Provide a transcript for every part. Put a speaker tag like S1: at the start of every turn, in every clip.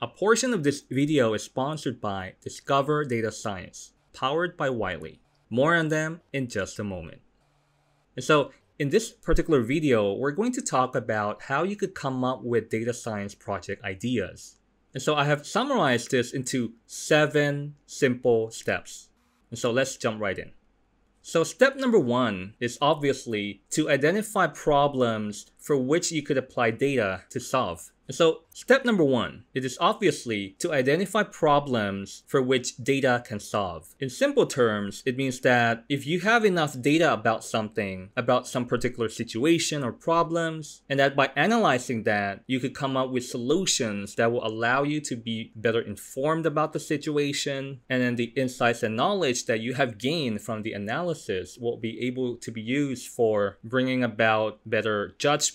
S1: A portion of this video is sponsored by Discover Data Science, powered by Wiley. More on them in just a moment. And so in this particular video, we're going to talk about how you could come up with data science project ideas. And so I have summarized this into seven simple steps. And so let's jump right in. So step number one is obviously to identify problems for which you could apply data to solve. So step number one, it is obviously to identify problems for which data can solve. In simple terms, it means that if you have enough data about something, about some particular situation or problems, and that by analyzing that, you could come up with solutions that will allow you to be better informed about the situation, and then the insights and knowledge that you have gained from the analysis will be able to be used for bringing about better judgment,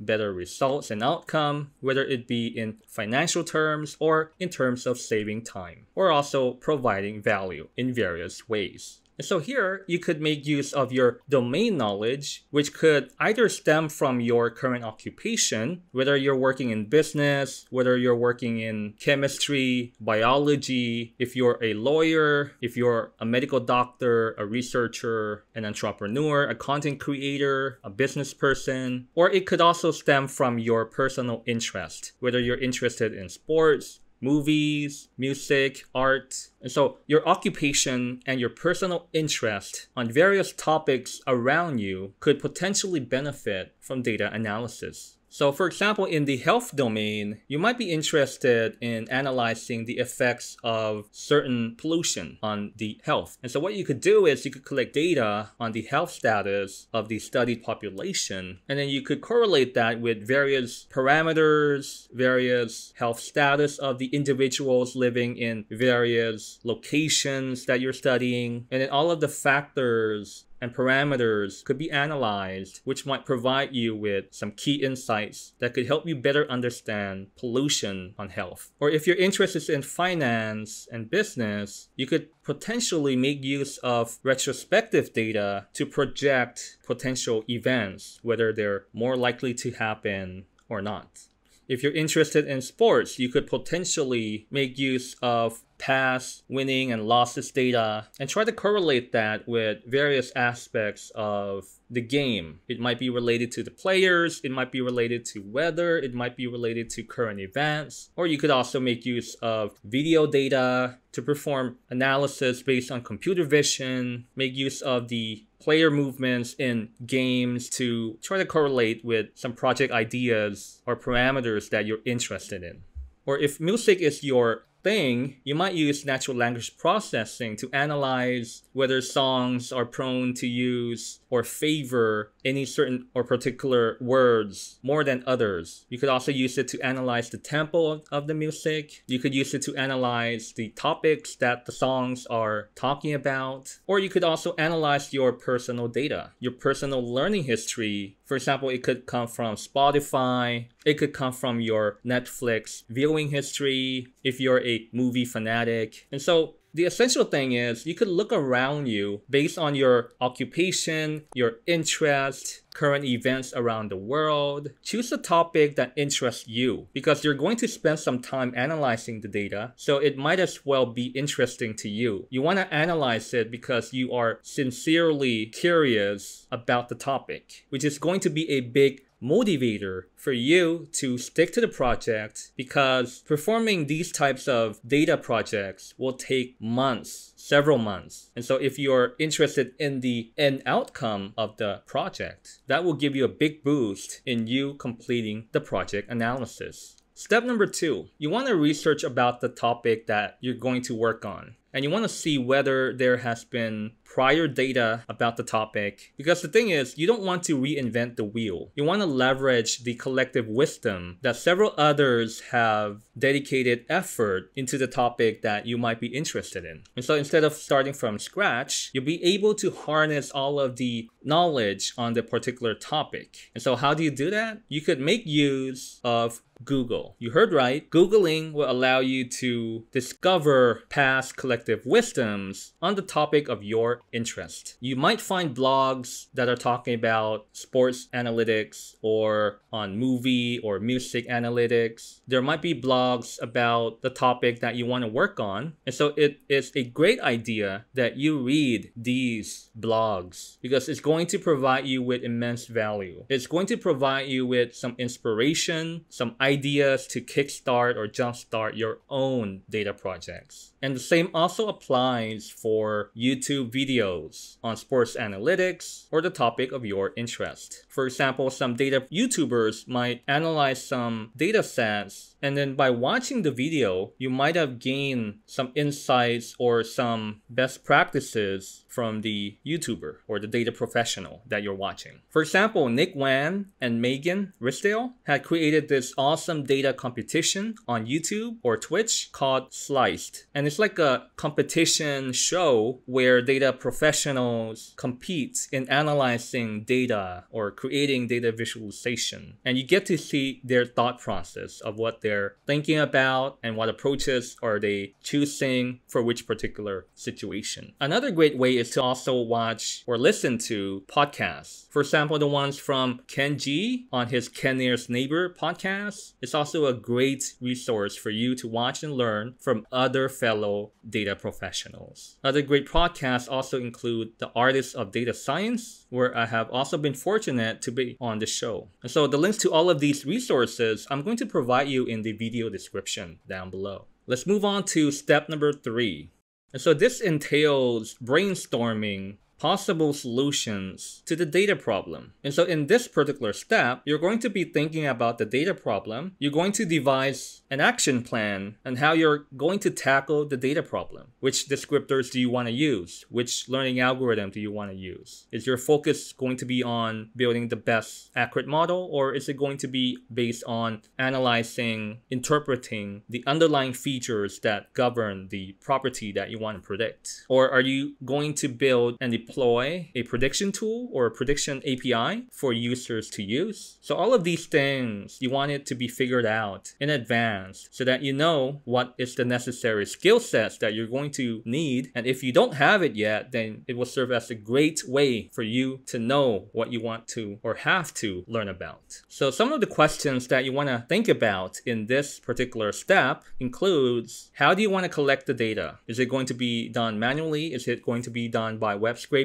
S1: better results and outcome, whether it be in financial terms or in terms of saving time, or also providing value in various ways. And so here, you could make use of your domain knowledge, which could either stem from your current occupation, whether you're working in business, whether you're working in chemistry, biology, if you're a lawyer, if you're a medical doctor, a researcher, an entrepreneur, a content creator, a business person, or it could also stem from your personal interest, whether you're interested in sports, movies, music, art. And so your occupation and your personal interest on various topics around you could potentially benefit from data analysis. So for example, in the health domain, you might be interested in analyzing the effects of certain pollution on the health. And so what you could do is you could collect data on the health status of the studied population, and then you could correlate that with various parameters, various health status of the individuals living in various locations that you're studying, and then all of the factors and parameters could be analyzed, which might provide you with some key insights that could help you better understand pollution on health. Or if your interest is in finance and business, you could potentially make use of retrospective data to project potential events, whether they're more likely to happen or not. If you're interested in sports, you could potentially make use of past winning and losses data and try to correlate that with various aspects of the game. It might be related to the players, it might be related to weather, it might be related to current events, or you could also make use of video data to perform analysis based on computer vision, make use of the player movements in games to try to correlate with some project ideas or parameters that you're interested in. Or if music is your thing, you might use natural language processing to analyze whether songs are prone to use or favor any certain or particular words more than others. You could also use it to analyze the tempo of the music. You could use it to analyze the topics that the songs are talking about. Or you could also analyze your personal data, your personal learning history. For example, it could come from Spotify, it could come from your Netflix viewing history if you're a movie fanatic. And so the essential thing is you could look around you based on your occupation, your interest, current events around the world. Choose a topic that interests you because you're going to spend some time analyzing the data, so it might as well be interesting to you. You want to analyze it because you are sincerely curious about the topic, which is going to be a big motivator for you to stick to the project because performing these types of data projects will take months, several months. And so if you're interested in the end outcome of the project, that will give you a big boost in you completing the project analysis. Step number two, you want to research about the topic that you're going to work on and you want to see whether there has been prior data about the topic because the thing is you don't want to reinvent the wheel you want to leverage the collective wisdom that several others have dedicated effort into the topic that you might be interested in and so instead of starting from scratch you'll be able to harness all of the knowledge on the particular topic and so how do you do that you could make use of Google. You heard right. Googling will allow you to discover past collective wisdoms on the topic of your interest. You might find blogs that are talking about sports analytics or on movie or music analytics. There might be blogs about the topic that you want to work on. And so it is a great idea that you read these blogs because it's going to provide you with immense value. It's going to provide you with some inspiration, some ideas to kickstart or jumpstart your own data projects. And the same also applies for YouTube videos on sports analytics or the topic of your interest. For example, some data YouTubers might analyze some data sets and then by watching the video, you might have gained some insights or some best practices from the YouTuber or the data professional that you're watching. For example, Nick Wan and Megan Risdal had created this awesome data competition on YouTube or Twitch called Sliced. And it's like a competition show where data professionals compete in analyzing data or creating data visualization. And you get to see their thought process of what they're thinking about and what approaches are they choosing for which particular situation. Another great way is to also watch or listen to podcasts. For example, the ones from Ken Jee on his Ken Neighbor podcast. It's also a great resource for you to watch and learn from other fellow data professionals. Other great podcasts also include The Artists of Data Science, where I have also been fortunate to be on the show. And so the links to all of these resources I'm going to provide you in the video description down below. Let's move on to step number three. And so this entails brainstorming possible solutions to the data problem. And so in this particular step, you're going to be thinking about the data problem. You're going to devise an action plan and how you're going to tackle the data problem. Which descriptors do you want to use? Which learning algorithm do you want to use? Is your focus going to be on building the best accurate model or is it going to be based on analyzing, interpreting the underlying features that govern the property that you want to predict? Or are you going to build and deploy a prediction tool or a prediction API for users to use? So all of these things, you want it to be figured out in advance so that you know what is the necessary skill sets that you're going to need. And if you don't have it yet, then it will serve as a great way for you to know what you want to or have to learn about. So some of the questions that you want to think about in this particular step includes how do you want to collect the data? Is it going to be done manually? Is it going to be done by web scraping?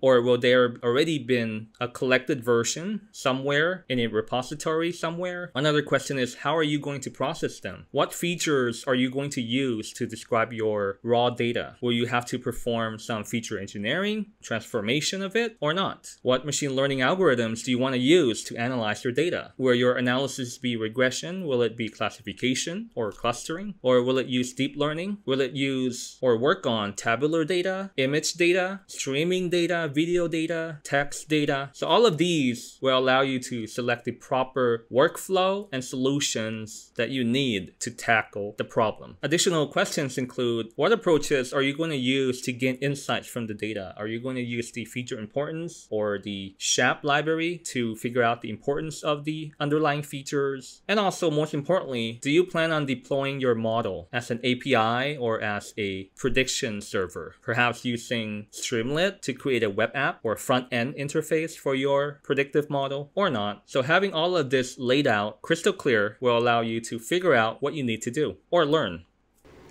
S1: Or will there already been a collected version somewhere in a repository somewhere? Another question is how are you going to process them? What features are you going to use to describe your raw data? Will you have to perform some feature engineering, transformation of it, or not? What machine learning algorithms do you want to use to analyze your data? Will your analysis be regression? Will it be classification or clustering? Or will it use deep learning? Will it use or work on tabular data, image data, streaming data, video data, text data? So all of these will allow you to select the proper workflow and solutions that you need to tackle the problem. Additional questions include what approaches are you going to use to gain insights from the data? Are you going to use the feature importance or the SHAP library to figure out the importance of the underlying features? And also, most importantly, do you plan on deploying your model as an API or as a prediction server? Perhaps using Streamlit to create a web app or front end interface for your predictive model or not. So having all of this laid out crystal clear will allow you to figure out what you need to do or learn.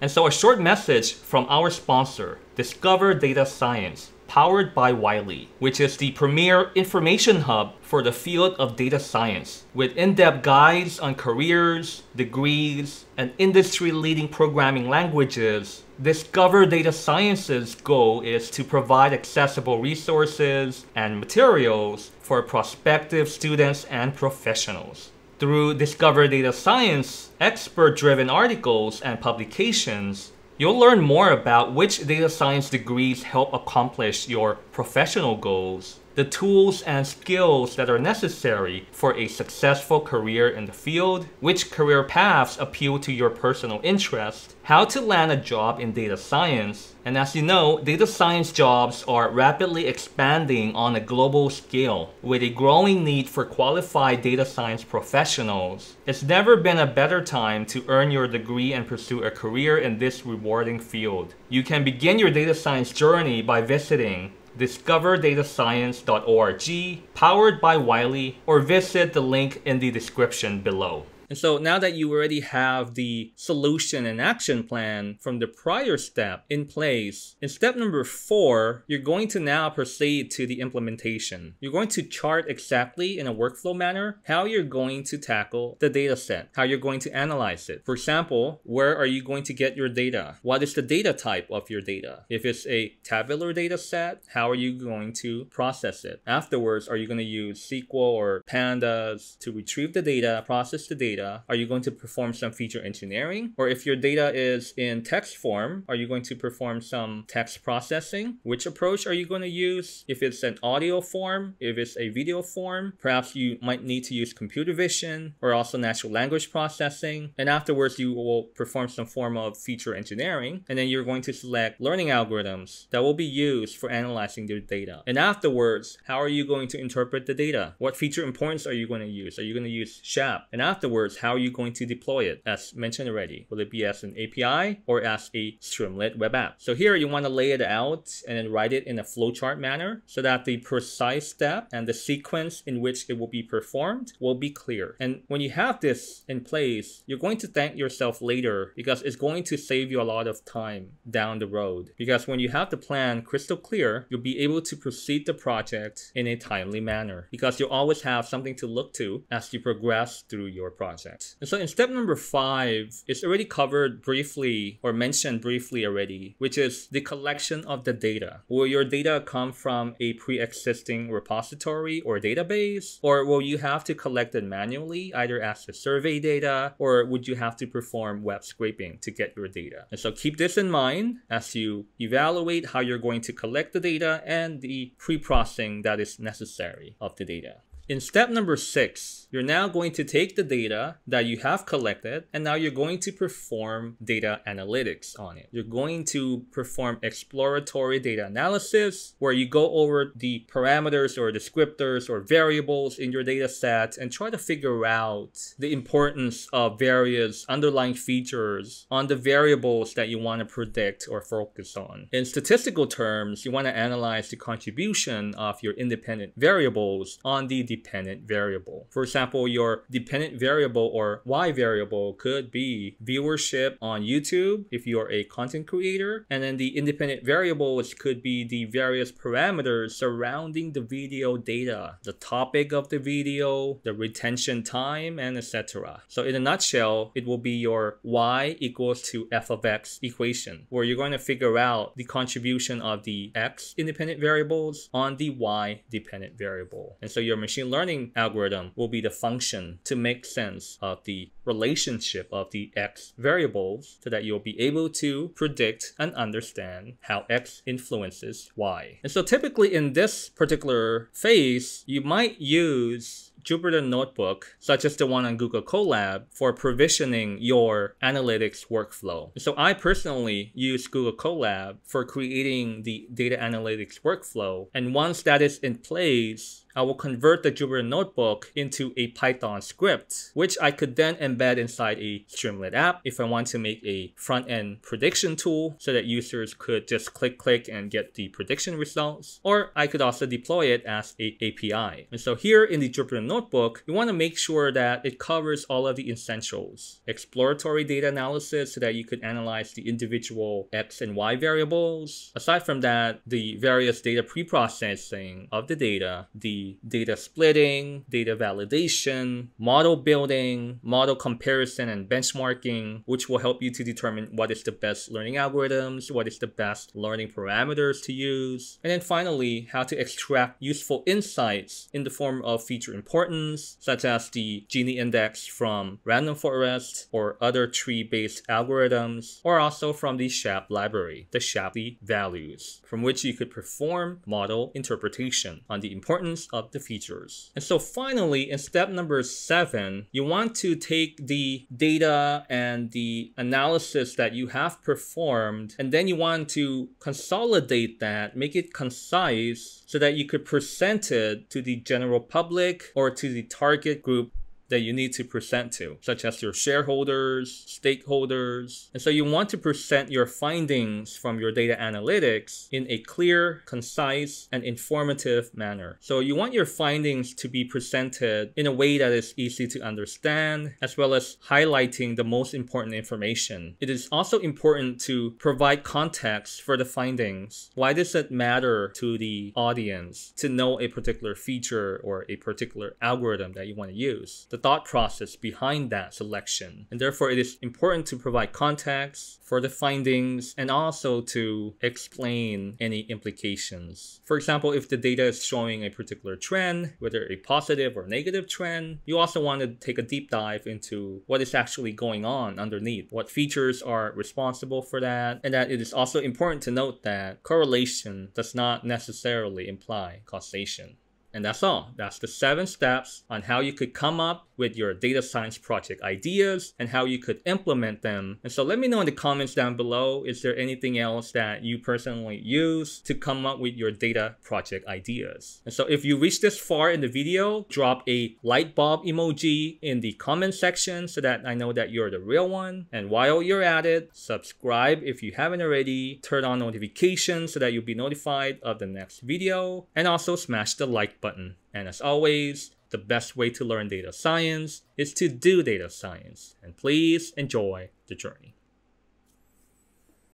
S1: And so a short message from our sponsor, Discover Data Science, powered by Wiley, which is the premier information hub for the field of data science, with in-depth guides on careers, degrees, and industry-leading programming languages. Discover Data Science's goal is to provide accessible resources and materials for prospective students and professionals. Through Discover Data Science, expert-driven articles and publications, you'll learn more about which data science degrees help accomplish your professional goals, the tools and skills that are necessary for a successful career in the field, which career paths appeal to your personal interest, how to land a job in data science, and as you know, data science jobs are rapidly expanding on a global scale with a growing need for qualified data science professionals. It's never been a better time to earn your degree and pursue a career in this rewarding field. You can begin your data science journey by visiting discoverdatascience.org, powered by Wiley, or visit the link in the description below. And so now that you already have the solution and action plan from the prior step in place, in step number four, you're going to now proceed to the implementation. You're going to chart exactly in a workflow manner how you're going to tackle the data set, how you're going to analyze it. For example, where are you going to get your data? What is the data type of your data? If it's a tabular data set, how are you going to process it? Afterwards, are you going to use SQL or pandas to retrieve the data, process the data? Data, are you going to perform some feature engineering? Or if your data is in text form, are you going to perform some text processing? Which approach are you going to use? If it's an audio form, if it's a video form, perhaps you might need to use computer vision or also natural language processing. And afterwards, you will perform some form of feature engineering. And then you're going to select learning algorithms that will be used for analyzing your data. And afterwards, how are you going to interpret the data? What feature importance are you going to use? Are you going to use SHAP? And afterwards, how are you going to deploy it? As mentioned already, will it be as an API or as a Streamlit web app? So here you want to lay it out and then write it in a flowchart manner so that the precise step and the sequence in which it will be performed will be clear. And when you have this in place, you're going to thank yourself later because it's going to save you a lot of time down the road. Because when you have the plan crystal clear, you'll be able to proceed the project in a timely manner because you'll always have something to look to as you progress through your project And so in step number five, it's already covered briefly or mentioned briefly already, which is the collection of the data. Will your data come from a pre-existing repository or database? Or will you have to collect it manually, either as a survey data, or would you have to perform web scraping to get your data? And so keep this in mind as you evaluate how you're going to collect the data and the pre-processing that is necessary of the data. In step number six, you're now going to take the data that you have collected and now you're going to perform data analytics on it. You're going to perform exploratory data analysis where you go over the parameters or descriptors or variables in your data set and try to figure out the importance of various underlying features on the variables that you want to predict or focus on. In statistical terms, you want to analyze the contribution of your independent variables on the dependent variable. For example, your dependent variable or Y variable could be viewership on YouTube if you're a content creator. And then the independent variables could be the various parameters surrounding the video data, the topic of the video, the retention time, and etc. So in a nutshell, it will be your Y equals to f of x equation, where you're going to figure out the contribution of the x independent variables on the Y dependent variable. And so your machine learning algorithm will be the function to make sense of the relationship of the x variables so that you'll be able to predict and understand how x influences y. And so typically in this particular phase, you might use Jupyter Notebook, such as the one on Google Colab, for provisioning your analytics workflow. So I personally use Google Colab for creating the data analytics workflow. And once that is in place, I will convert the Jupyter Notebook into a Python script, which I could then embed inside a Streamlit app if I want to make a front-end prediction tool so that users could just click, click and get the prediction results. Or I could also deploy it as a API. And so here in the Jupyter Notebook, you want to make sure that it covers all of the essentials. Exploratory data analysis so that you could analyze the individual X and Y variables. Aside from that, the various data pre-processing of the data, the data splitting, data validation, model building, model comparison and benchmarking, which will help you to determine what is the best learning algorithms, what is the best learning parameters to use, and then finally, how to extract useful insights in the form of feature importance, such as the Gini index from random forest or other tree-based algorithms, or also from the SHAP library, the Shapley values, from which you could perform model interpretation on the importance of the features. And so finally, in step number seven, you want to take the data and the analysis that you have performed, and then you want to consolidate that, make it concise so that you could present it to the general public or to the target group that you need to present to, such as your shareholders, stakeholders. And so you want to present your findings from your data analytics in a clear, concise, and informative manner. So you want your findings to be presented in a way that is easy to understand, as well as highlighting the most important information. It is also important to provide context for the findings. Why does it matter to the audience to know a particular feature or a particular algorithm that you want to use? The thought process behind that selection. And therefore, it is important to provide context for the findings and also to explain any implications. For example, if the data is showing a particular trend, whether a positive or negative trend, you also want to take a deep dive into what is actually going on underneath, what features are responsible for that, and that it is also important to note that correlation does not necessarily imply causation. And that's all. That's the seven steps on how you could come up with your data science project ideas and how you could implement them. And so let me know in the comments down below, is there anything else that you personally use to come up with your data project ideas? And so if you reached this far in the video, drop a light bulb emoji in the comment section so that I know that you're the real one. And while you're at it, subscribe if you haven't already, turn on notifications so that you'll be notified of the next video, and also smash the button. And as always, the best way to learn data science is to do data science. And please enjoy the journey.